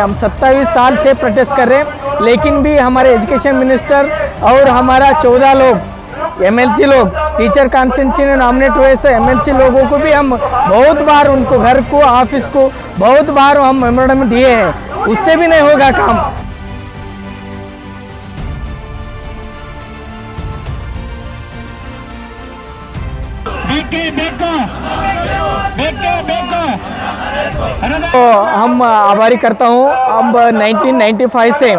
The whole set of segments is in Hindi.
हम 27 साल से प्रोटेस्ट कर रहे हैं, लेकिन भी हमारे एजुकेशन मिनिस्टर और हमारा चौदह लोग एमएलसी लोग टीचर कॉन्फ्रेंसी ने नॉमिनेट हुए से एमएलसी लोगों को भी हम बहुत बार उनको घर को ऑफ़िस को बहुत बार हम मेमोरेंडम दिए हैं। उससे भी नहीं होगा काम। तो हम आभारी करता हूँ। अब 1995 से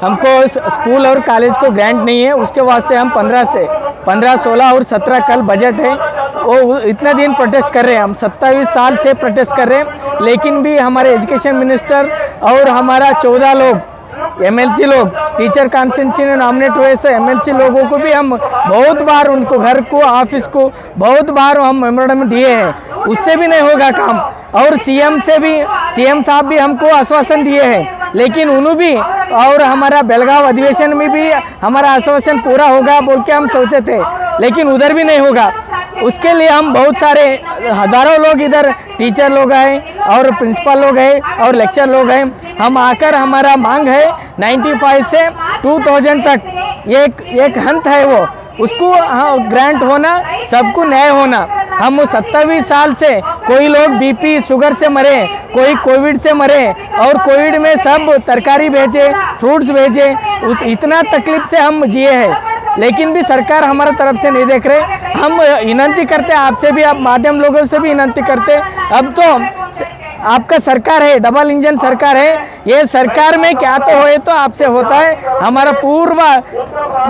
हमको स्कूल और कॉलेज को ग्रांट नहीं है। उसके वास्ते हम 15 से 15, 16 और 17 कल बजट है। वो इतने दिन प्रोटेस्ट कर रहे हैं। हम सत्ताईस साल से प्रोटेस्ट कर रहे हैं। लेकिन भी हमारे एजुकेशन मिनिस्टर और हमारा चौदह लोग एमएलसी लोग टीचर कॉन्स्टिट्यूंसी में नॉमिनेट हुए। से एमएलसी लोगों को भी हम बहुत बार उनको घर को ऑफ़िस को बहुत बार हम मेमोरेंडम दिए हैं। उससे भी नहीं होगा काम। और सीएम से भी सीएम साहब भी हमको आश्वासन दिए हैं। लेकिन उन्होंने भी और हमारा बेलगांव अधिवेशन में भी हमारा आश्वासन पूरा होगा बोल के हम सोचे थे। लेकिन उधर भी नहीं होगा। उसके लिए हम बहुत सारे, हज़ारों लोग इधर, टीचर लोग आए और प्रिंसिपल लोग हैं और लेक्चर लोग हैं हम आकर हमारा मांग है 95 से 2000 तक। एक एक हंत है वो। उसको हाँ, ग्रांट होना सबको न्याय होना। हम सत्तावीस साल से कोई लोग बीपी शुगर से मरे कोई कोविड से मरे और कोविड में सब तरकारी भेजे फ्रूट्स भेजे इतना तकलीफ़ से हम जिए हैं। लेकिन भी सरकार हमारा तरफ़ से नहीं देख रहे। हम विनंती करते आपसे भी आप माध्यम लोगों से भी विनंती करते। अब तो आपका सरकार है डबल इंजन सरकार है ये सरकार में क्या तो होए तो आपसे होता है। हमारा पूर्व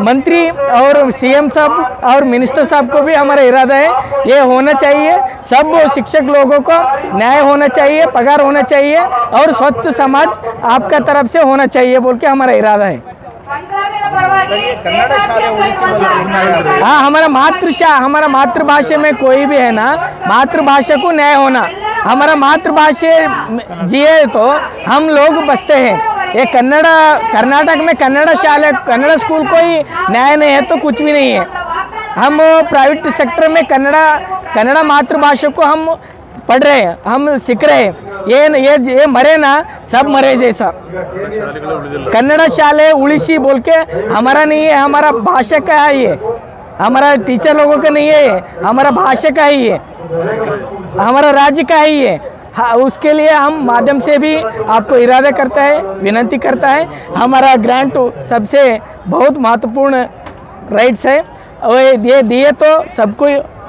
मंत्री और सीएम साहब और मिनिस्टर साहब को भी हमारा इरादा है ये होना चाहिए। सब शिक्षक लोगों को न्याय होना चाहिए पगार होना चाहिए और स्वच्छ समाज आपका तरफ़ से होना चाहिए बोल के हमारा इरादा है। लिखा है हाँ हमारा मातृषा हमारा मातृभाषा में कोई भी है ना मातृभाषा को न्याय होना। हमारा मातृभाषा जिए तो हम लोग बसते हैं। ये कन्नड़, कर्नाटक में कन्नड़ शाले, कन्नड़ स्कूल कोई न्याय नहीं है तो कुछ भी नहीं है। हम प्राइवेट सेक्टर में कन्नड़ा कन्नड़ा मातृभाषा को हम पढ़ रहे हैं, हम सीख रहे हैं। ये ये ये मरे ना, सब मरे जैसा। कन्नड़ शाले उड़ीसी बोल के हमारा नहीं है, हमारा भाषा का है ये। हमारा टीचर लोगों का नहीं है हमारा भाषा का ही है हमारा राज्य का ही है। हाँ उसके लिए हम माध्यम से भी आपको इरादा करता है विनंती करता है। हमारा ग्रांट सबसे बहुत महत्वपूर्ण राइट्स है और ये दिए तो सबको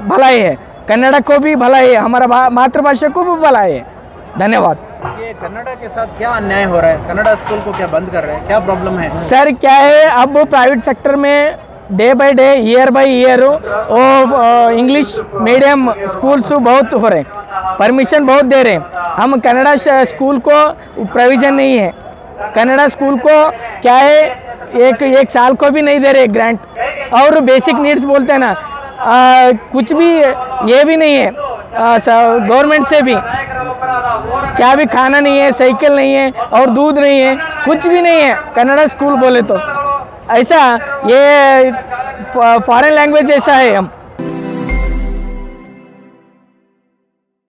भलाई है। कन्नड़ा को भी भलाई है हमारा मातृभाषा को भी भलाई है। धन्यवाद। ये कन्नड़ के साथ क्या अन्याय हो रहा है? कन्नड़ स्कूल को क्या बंद कर रहे हैं? क्या प्रॉब्लम है? सर क्या है अब प्राइवेट सेक्टर में day by day year by year वो इंग्लिश मीडियम स्कूल्स बहुत हो रहे परमिशन बहुत दे रहे हम कन्नड़ा श- स्कूल को प्रोविज़न नहीं है। कन्नड़ा स्कूल को क्या है? एक एक साल को भी नहीं दे रहे ग्रांट और बेसिक नीड्स बोलते हैं ना। आ, कुछ भी ये भी नहीं है। गवर्नमेंट से भी। क्या भी खाना नहीं है साइकिल नहीं है और दूध नहीं है। कुछ भी नहीं है। कन्नड़ा स्कूल बोले तो। ऐसा ये फॉरेन लैंग्वेज ऐसा है हम।